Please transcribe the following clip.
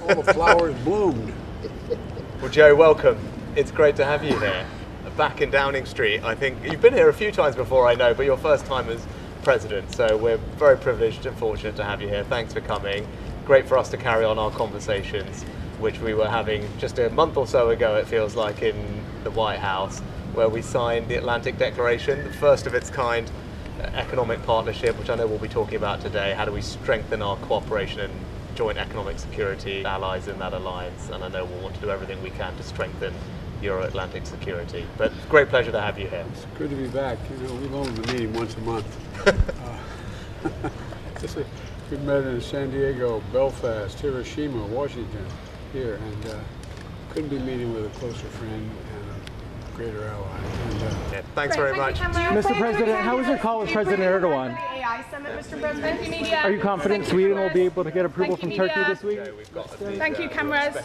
All the flowers bloomed. Well, Joe, welcome. It's great to have you here. Back in Downing Street. I think you've been here a few times before, I know, but your first time as president. So we're very privileged and fortunate to have you here. Thanks for coming. Great for us to carry on our conversations, which we were having just a month or so ago, it feels like, in the White House, where we signed the Atlantic Declaration, the first of its kind uh, economic partnership, which I know we'll be talking about today. How do we strengthen our cooperation and joint economic security allies in that alliance? And I know we'll want to do everything we can to strengthen Euro-Atlantic security. But great pleasure to have you here. It's good to be back. You know, we've only been meeting once a month. uh, just a, we met in San Diego, Belfast, Hiroshima, Washington, here, and uh, couldn't be meeting with a closer friend and a greater ally. And, uh, Yeah, thanks very much. Mr. President, how was your call with President Erdogan? AI summit, Mr. President. Thank you, media. Are you confident Thank you, Sweden will be able to get approval Thank from you, Turkey this week? Joe, we've got Thank you, cameras.